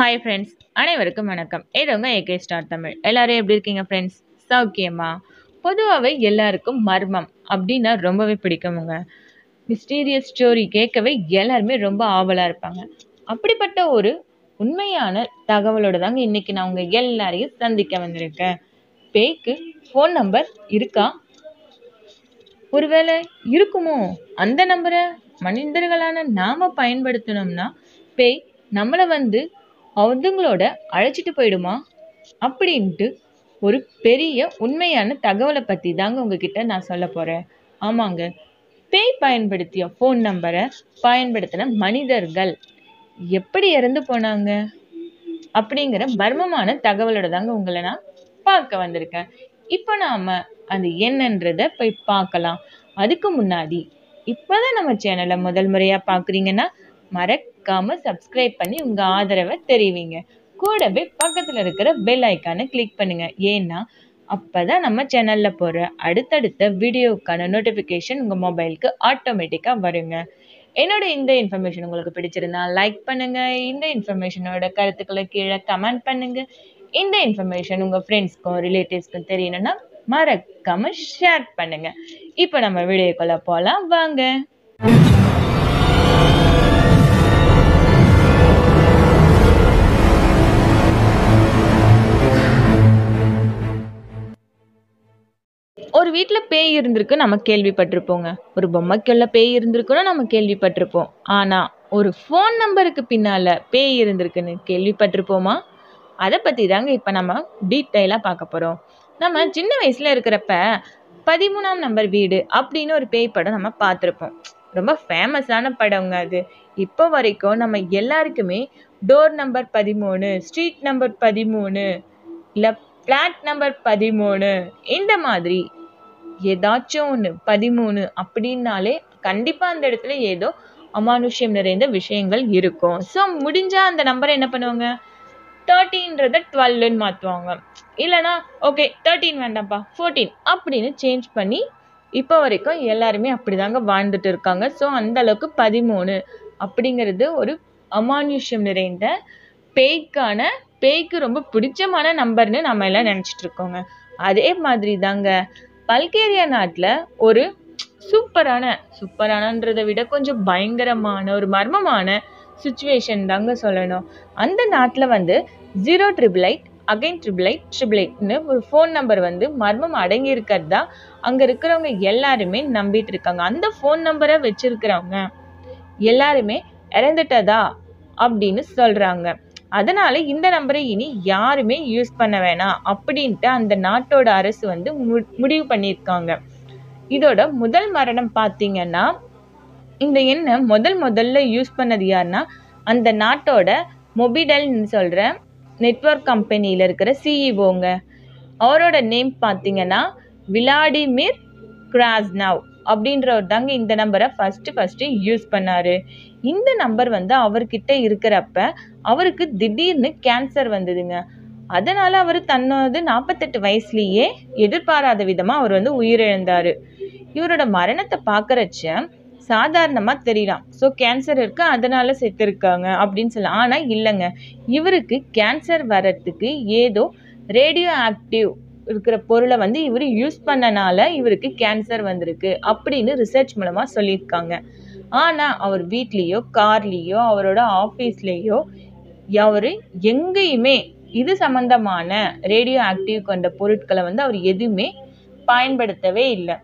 Hi friends அனைவருக்கும் வணக்கம். இது உங்கள் ஏகே ஸ்டார் தமிழ். எல்லோரும் எப்படி இருக்கீங்க ஃப்ரெண்ட்ஸ் சௌக்கியமா? பொதுவாகவே எல்லாருக்கும் மர்மம் அப்படின்னா ரொம்பவே பிடிக்குமுங்க. மிஸ்டீரியஸ் ஸ்டோரி கேட்கவே எல்லாருமே ரொம்ப ஆவலாக இருப்பாங்க. அப்படிப்பட்ட ஒரு உண்மையான தகவலோடு தாங்க இன்னைக்கு நான் உங்கள் எல்லாரையும் சந்திக்க வந்திருக்கேன். பேய்க்கு ஃபோன் நம்பர் இருக்கா? ஒருவேளை இருக்குமோ? அந்த நம்பரை மனிதர்களான நாம் பயன்படுத்தினோம்னா பேய் நம்மளை வந்து அவங்களோட அழைச்சிட்டு போயிடுமா? அப்படின்ட்டு ஒரு பெரிய உண்மையான தகவலை பற்றி தாங்க உங்ககிட்ட நான் சொல்ல போகிறேன் ஆமாங்க. பேய் பயன்படுத்திய ஃபோன் நம்பரை பயன்படுத்தின மனிதர்கள் எப்படி இறந்து போனாங்க? அப்படிங்கிற மர்மமான தகவலோட தாங்க உங்களை நான் பார்க்க வந்திருக்கேன். இப்போ நாம் அது என்னன்றத போய் பார்க்கலாம். அதுக்கு முன்னாடி இப்போதான் நம்ம சேனலை முதல் முறையாக பார்க்குறீங்கன்னா மறக்காம சப்ஸ்கிரைப் பண்ணி உங்க ஆதரவை தெரிவிங்க. கூடவே பக்கத்துல இருக்கிற பெல் ஐக்கானை கிளிக் பண்ணுங்க. ஏன்னா அப்பதான் நம்ம சேனல்ல போற அடுத்தடுத்த வீடியோக்கான நோட்டிபிகேஷன் உங்க மொபைலுக்கு ஆட்டோமேட்டிக்கா வருங்க. என்னோட இந்த இன்ஃபர்மேஷன் உங்களுக்கு பிடிச்சிருந்தா லைக் பண்ணுங்க. இந்த இன்ஃபர்மேஷனோட கருத்துக்களை கீழே கமெண்ட் பண்ணுங்க. இந்த இன்ஃபர்மேஷன் உங்க ஃப்ரெண்ட்ஸ்க்கும் ரிலேட்டிவ்ஸ்க்கும் தெரியணும்னா மறக்காம ஷேர் பண்ணுங்க. இப்போ நம்ம வீடியோக்குள்ள போலாம். வாங்க. பேய் இருந்திருக்கு நம்ம கேள்விப்பட்டிருப்போங்க. ஒரு பொம்மைக்குள்ள பேய் இருந்திருக்குன்னு நம்ம கேள்விப்பட்டிருப்போம். ஆனால் ஒரு ஃபோன் நம்பருக்கு பின்னால் பேய் இருந்திருக்குன்னு கேள்விப்பட்டிருப்போமா? அதை பற்றி தாங்க இப்போ நம்ம டீட்டெயிலாக பார்க்க போகிறோம் நம்ம சின்ன வயசில் இருக்கிறப்ப பதிமூணாம் நம்பர் வீடு அப்படின்னு ஒரு பேய் படம் நம்ம பார்த்துருப்போம். ரொம்ப ஃபேமஸான படங்க அது. இப்போ வரைக்கும் நம்ம எல்லாருக்குமே டோர் நம்பர் பதிமூணு ஸ்ட்ரீட் நம்பர் பதிமூணு இல்லை ஃப்ளாட் நம்பர் பதிமூணு இந்த மாதிரி ஏதாச்சும் ஒன்று பதிமூணு அப்படின்னாலே கண்டிப்பாக அந்த இடத்துல ஏதோ அமானுஷ்யம் நிறைந்த விஷயங்கள் இருக்கும். ஸோ முடிஞ்சால் அந்த நம்பரை என்ன பண்ணுவாங்க? தேர்ட்டீன்றத டுவெல்லுன்னு மாற்றுவாங்க இல்லைனா ஓகே தேர்ட்டீன் வேண்டாம்ப்பா ஃபோர்டீன் அப்படின்னு சேஞ்ச் பண்ணி இப்போ வரைக்கும் எல்லாருமே அப்படிதாங்க வாழ்ந்துட்டு இருக்காங்க. ஸோ அந்த அளவுக்கு பதிமூணு அப்படிங்கிறது ஒரு அமானுஷ்யம் நிறைந்த பேய்க்கான பேய்க்கு ரொம்ப பிடிச்சமான நம்பர்னு நம்ம எல்லாம் நினச்சிட்டு இருக்கோங்க. அதே மாதிரி தாங்க பல்கேரியா நாட்டில் ஒரு சூப்பரான சூப்பரானன்றதை விட கொஞ்சம் பயங்கரமான ஒரு மர்மமான சுச்சுவேஷன் தாங்க சொல்லணும். அந்த நாட்டில் வந்து zero triple eight again triple eight triple எயிட்னு ஒரு ஃபோன் நம்பர் வந்து மர்மம் அடங்கி தான் அங்கே இருக்கிறவங்க எல்லாருமே நம்பிட்டு இருக்காங்க. அந்த ஃபோன் நம்பரை வச்சிருக்கிறவங்க எல்லாருமே இறந்துட்டதா அப்படின்னு சொல்கிறாங்க அதனால இந்த நம்பரை இனி யாருமே யூஸ் பண்ண வேணாம் அப்படின்ட்டு அந்த நாட்டோட அரசு வந்து முடிவு பண்ணியிருக்காங்க. இதோட முதல் மரணம் பார்த்தீங்கன்னா இந்த எண்ணை முதல் முதல்ல யூஸ் பண்ணது யாருன்னா அந்த நாட்டோட மொபிடல்னு சொல்கிற நெட்ஒர்க் கம்பெனியில் இருக்கிற சிஇஓங்க அவரோட நேம் பார்த்தீங்கன்னா விளாடிமிர் கிராஸ்னவ் அப்படின்றவர் தாங்க இந்த நம்பரை ஃபஸ்ட்டு ஃபஸ்ட்டு யூஸ் பண்ணார். இந்த நம்பர் வந்து அவர்கிட்ட இருக்கிறப்ப அவருக்கு திடீர்னு கேன்சர் வந்ததுங்க. அதனால் அவர் தன்னோட நாற்பத்தெட்டு வயசுலேயே எதிர்பாராத விதமாக அவர் வந்து உயிரிழந்தார். இவரோட மரணத்தை பார்க்குறச்ச சாதாரணமாக தெரியலாம். ஸோ கேன்சர் இருக்கு அதனால செத்துருக்காங்க அப்படின்னு சொல்லலாம். ஆனால் இல்லைங்க. இவருக்கு கேன்சர் வர்றதுக்கு ஏதோ ரேடியோ ஆக்டிவ் இருக்கிற பொருளை வந்து இவர் யூஸ் பண்ணனால இவருக்கு கேன்சர் வந்திருக்கு அப்படின்னு ரிசர்ச் மூலமாக சொல்லியிருக்காங்க. ஆனால் அவர் வீட்லேயோ கார்லேயோ அவரோட ஆஃபீஸ்லேயோ அவர் எங்கேயுமே இது சம்பந்தமான ரேடியோ ஆக்டிவ் கொண்ட பொருட்களை வந்து அவர் எதுவுமே பயன்படுத்தவே இல்லை.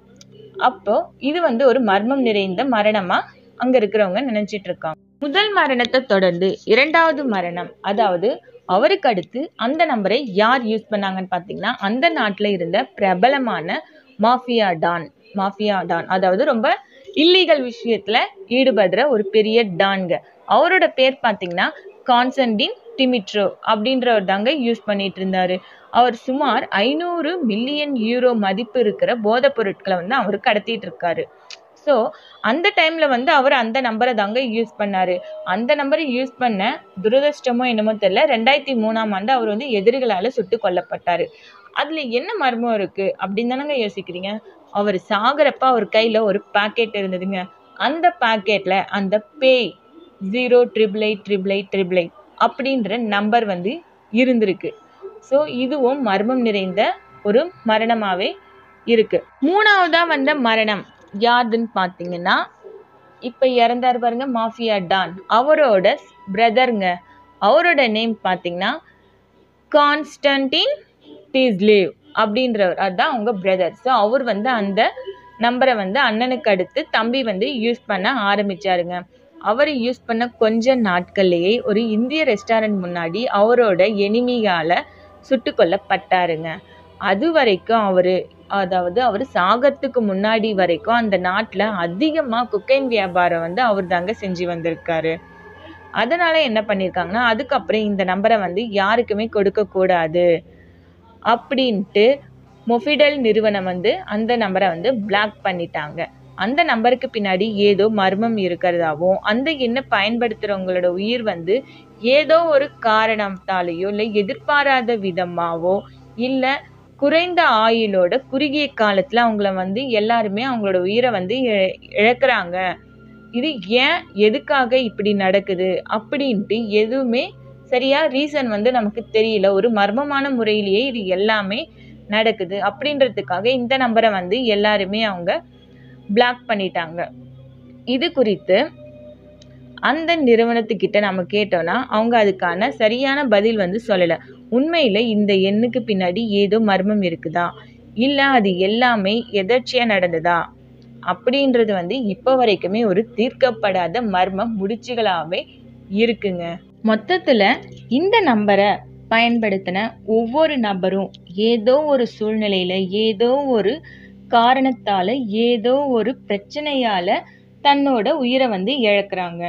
அப்போ இது வந்து ஒரு மர்மம் நிறைந்த மரணமா அங்க இருக்கிறவங்க நினைச்சிட்டு இருக்காங்க. முதல் மரணத்தை தொடர்ந்து இரண்டாவது மரணம் அதாவது அவருக்கு அடுத்து அந்த நம்பரை யார் யூஸ் பண்ணாங்கன்னு பார்த்தீங்கன்னா அந்த நாட்டில் இருந்த பிரபலமான மாஃபியா டான் மாஃபியா டான். அதாவது ரொம்ப இல்லீகல் விஷயத்தில் ஈடுபடுற ஒரு பெரிய டான்க. அவரோட பேர் பார்த்தீங்கன்னா கான்சன்டின் டிமிட்ரோ அப்படின்றவர் தாங்க யூஸ் பண்ணிட்டு இருந்தாரு. அவர் சுமார் ஐநூறு மில்லியன் யூரோ மதிப்பு இருக்கிற போதைப் பொருட்களை வந்து அவர் கடத்திட்டு இருக்காரு. ஸோ அந்த டைமில் வந்து அவர் அந்த நம்பரை தாங்க யூஸ் பண்ணார். அந்த நம்பரை யூஸ் பண்ண துரதிருஷ்டமோ என்னமோ தெரில ரெண்டாயிரத்தி மூணாம் ஆண்டு அவர் வந்து எதிரிகளால் சுட்டு கொல்லப்பட்டார். அதில் என்ன மர்மம் இருக்குது அப்படின்னு தானங்க யோசிக்கிறீங்க? அவர் சாகிறப்ப அவர் கையில் ஒரு பாக்கெட் இருந்ததுங்க. அந்த பாக்கெட்டில் அந்த பேய் zero triple eight triple eight triple eight அப்படின்ற நம்பர் வந்து இருந்திருக்கு. ஸோ இதுவும் மர்மம் நிறைந்த ஒரு மரணமாகவே இருக்கு. மூணாவதாக வந்த மரணம். யாருதுன்னு பார்த்தீங்கன்னா இப்போ இறந்தார் பாருங்க மாஃபியா டான். அவரோட பிரதருங்க அவரோட நேம் பார்த்தீங்கன்னா கான்ஸ்டன்டின் டீஸ்லேவ் அப்படின்றவர். அதுதான் அவங்க பிரதர் ஸோ அவர் வந்து அந்த நம்பரை வந்து அண்ணனுக்கு அடுத்து தம்பி வந்து யூஸ் பண்ண ஆரம்பிச்சாருங்க. அவர் யூஸ் பண்ண கொஞ்ச நாட்கள்லேயே ஒரு இந்திய ரெஸ்டாரண்ட் முன்னாடி அவரோட எனிமியால் சுட்டு கொல்லப்பட்டாருங்க. அது வரைக்கும் அவர் அதாவது அவர் சாகத்துக்கு முன்னாடி வரைக்கும் அந்த நாட்டில் அதிகமாக குக்கைன் வியாபாரம் வந்து அவர் தாங்க செஞ்சு வந்திருக்காரு. அதனால என்ன பண்ணியிருக்காங்கன்னா அதுக்கப்புறம் இந்த நம்பரை வந்து யாருக்குமே கொடுக்கக்கூடாது அப்படின்ட்டு மொஃபிடல் நிறுவனம் வந்து அந்த நம்பரை வந்து பிளாக் பண்ணிட்டாங்க. அந்த நம்பருக்கு பின்னாடி ஏதோ மர்மம் இருக்கிறதாவும் அந்த எண்ணை பயன்படுத்துகிறவங்களோட உயிர் வந்து ஏதோ ஒரு காரணத்தாலேயோ இல்லை எதிர்பாராத விதமாவோ இல்லை குறைந்த ஆயுளோட குறுகிய காலத்தில் அவங்கள வந்து எல்லாருமே அவங்களோட உயிரை வந்து இழ- இழக்கிறாங்க. இது ஏன் எதுக்காக இப்படி நடக்குது அப்படின்ட்டு எதுவுமே சரியா ரீசன் வந்து நமக்கு தெரியல. ஒரு மர்மமான முறையிலேயே இது எல்லாமே நடக்குது அப்படின்றதுக்காக இந்த நம்பரை வந்து எல்லாருமே அவங்க பிளாக் பண்ணிட்டாங்க. இது குறித்து அந்த நிறுவனத்துக்கிட்ட நம்ம கேட்டோன்னா அவங்க அதுக்கான சரியான பதில் வந்து சொல்லலை. உண்மையில் இந்த எண்ணுக்கு பின்னாடி ஏதோ மர்மம் இருக்குதா? இல்லை அது எல்லாமே எதர்ச்சியாக நடந்ததா? அப்படின்றது வந்து இப்போ வரைக்குமே ஒரு தீர்க்கப்படாத மர்ம முடிச்சுகளாகவே இருக்குங்க. மொத்தத்தில் இந்த நம்பரை பயன்படுத்தின ஒவ்வொரு நபரும் ஏதோ ஒரு சூழ்நிலையில் ஏதோ ஒரு காரணத்தால் ஏதோ ஒரு பிரச்சனையால் தன்னோட உயிரை வந்து இழக்கிறாங்க.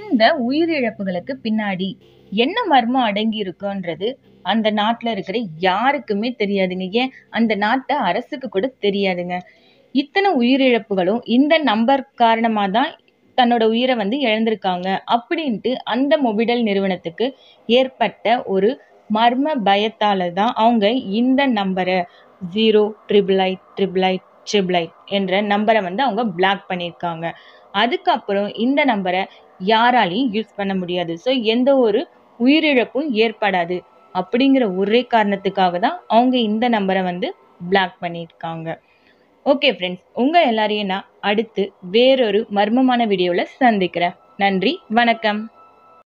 இந்த உயிரிழப்புகளுக்கு பின்னாடி என்ன மர்மம் அடங்கி இருக்குன்றது அந்த நாட்டில் இருக்கிற யாருக்குமே தெரியாதுங்க. ஏன்? அந்த நாட்டை அரசுக்கு கூட தெரியாதுங்க. இத்தனை உயிரிழப்புகளும் இந்த நம்பர் காரணமாக தான் தன்னோட உயிரை வந்து இழந்திருக்காங்க அப்படின்ட்டு அந்த மொபிடல் நிறுவனத்துக்கு ஏற்பட்ட ஒரு மர்ம பயத்தால தான் அவங்க இந்த நம்பரை zero triple eight triple eight triple eight என்ற நம்பரை வந்து அவங்க பிளாக் பண்ணியிருக்காங்க. அதுக்கப்புறம் இந்த நம்பரை யாராலையும் யூஸ் பண்ண முடியாது. ஸோ எந்த ஒரு உயிரிழப்பும் ஏற்படாது. அப்படிங்கிற ஒரே காரணத்துக்காக தான் அவங்க இந்த நம்பரை வந்து பிளாக் பண்ணியிருக்காங்க. ஓகே ஃப்ரெண்ட்ஸ் உங்கள் எல்லாரையும் நான் அடுத்து வேறொரு மர்மமான வீடியோவில் சந்திக்கிறேன். நன்றி வணக்கம்.